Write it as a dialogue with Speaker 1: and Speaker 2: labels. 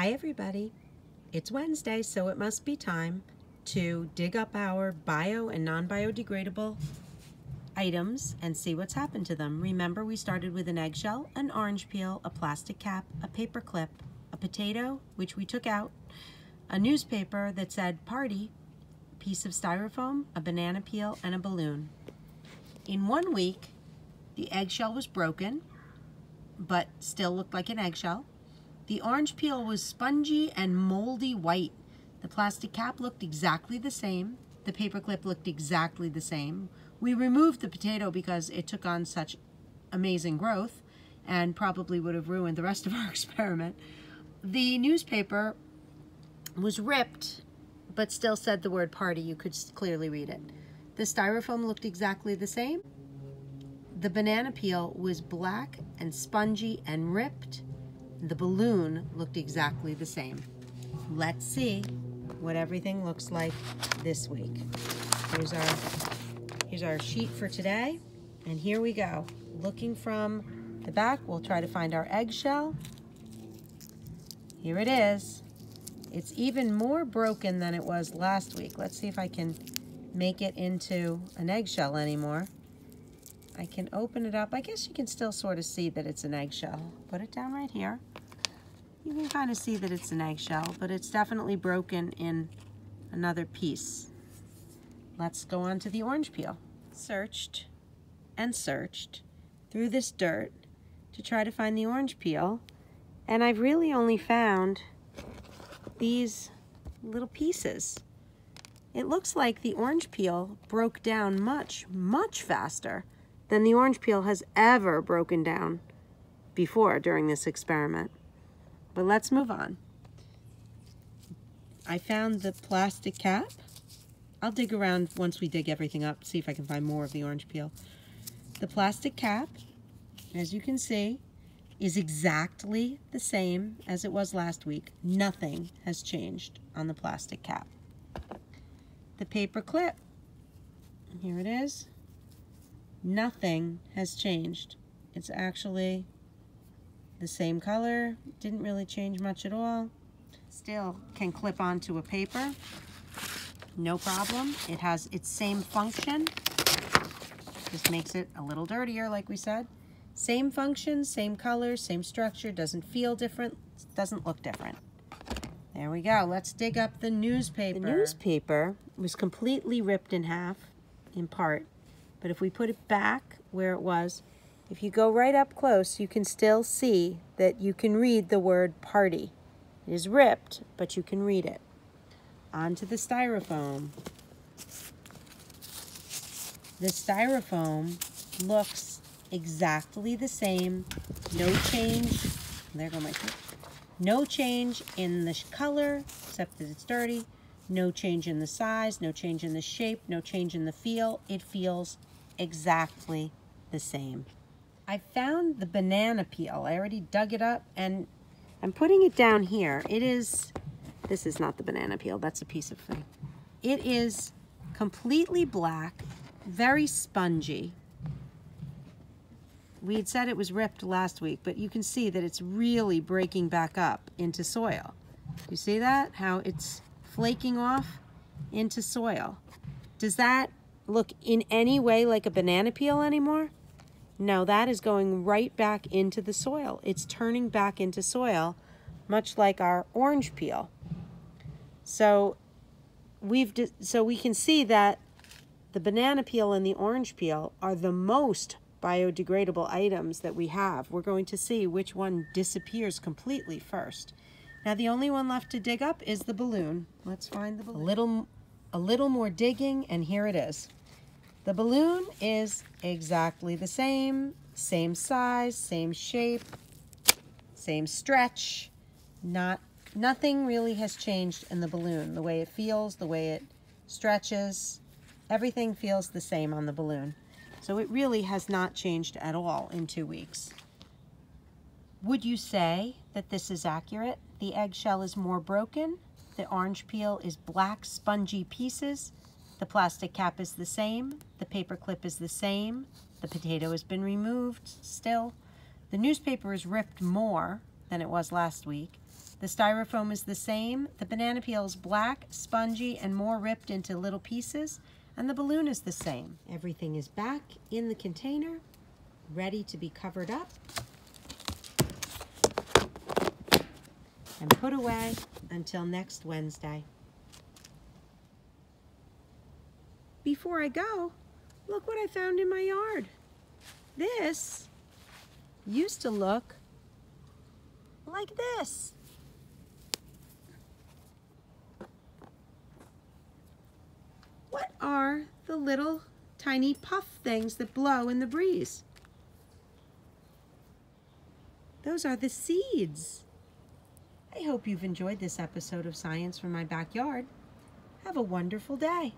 Speaker 1: Hi everybody. It's Wednesday, so it must be time to dig up our bio and non-biodegradable items and see what's happened to them. Remember we started with an eggshell, an orange peel, a plastic cap, a paper clip, a potato, which we took out, a newspaper that said party, piece of styrofoam, a banana peel, and a balloon. In one week, the eggshell was broken, but still looked like an eggshell. The orange peel was spongy and moldy white. The plastic cap looked exactly the same. The paper clip looked exactly the same. We removed the potato because it took on such amazing growth and probably would have ruined the rest of our experiment. The newspaper was ripped but still said the word party. You could clearly read it. The styrofoam looked exactly the same. The banana peel was black and spongy and ripped the balloon looked exactly the same. Let's see what everything looks like this week. Here's our, here's our sheet for today. And here we go. Looking from the back, we'll try to find our eggshell. Here it is. It's even more broken than it was last week. Let's see if I can make it into an eggshell anymore. I can open it up. I guess you can still sort of see that it's an eggshell. Put it down right here. You can kind of see that it's an eggshell, but it's definitely broken in another piece. Let's go on to the orange peel. Searched and searched through this dirt to try to find the orange peel, and I've really only found these little pieces. It looks like the orange peel broke down much, much faster than the orange peel has ever broken down before during this experiment. But let's move on. I found the plastic cap. I'll dig around once we dig everything up, see if I can find more of the orange peel. The plastic cap, as you can see, is exactly the same as it was last week. Nothing has changed on the plastic cap. The paper clip, here it is. Nothing has changed. It's actually the same color, didn't really change much at all. Still can clip onto a paper, no problem. It has its same function, just makes it a little dirtier like we said. Same function, same color, same structure, doesn't feel different, doesn't look different. There we go. Let's dig up the newspaper. The newspaper was completely ripped in half, in part. But if we put it back where it was, if you go right up close, you can still see that you can read the word party. It is ripped, but you can read it. Onto the styrofoam. The styrofoam looks exactly the same. No change. There go my tip. No change in the color, except that it's dirty. No change in the size, no change in the shape, no change in the feel. It feels exactly the same. I found the banana peel. I already dug it up and I'm putting it down here. It is, this is not the banana peel, that's a piece of thing. It is completely black, very spongy. We had said it was ripped last week, but you can see that it's really breaking back up into soil. You see that? How it's flaking off into soil. Does that look in any way like a banana peel anymore? No, that is going right back into the soil. It's turning back into soil, much like our orange peel. So we've so we can see that the banana peel and the orange peel are the most biodegradable items that we have. We're going to see which one disappears completely first. Now the only one left to dig up is the balloon. Let's find the balloon. A little, a little more digging and here it is. The balloon is exactly the same, same size, same shape, same stretch. Not, nothing really has changed in the balloon. The way it feels, the way it stretches, everything feels the same on the balloon. So it really has not changed at all in two weeks. Would you say that this is accurate? The eggshell is more broken. The orange peel is black spongy pieces. The plastic cap is the same. The paper clip is the same. The potato has been removed still. The newspaper is ripped more than it was last week. The styrofoam is the same. The banana peel is black, spongy, and more ripped into little pieces. And the balloon is the same. Everything is back in the container, ready to be covered up and put away until next Wednesday. Before I go, look what I found in my yard. This used to look like this. What are the little tiny puff things that blow in the breeze? Those are the seeds. I hope you've enjoyed this episode of Science from My Backyard. Have a wonderful day.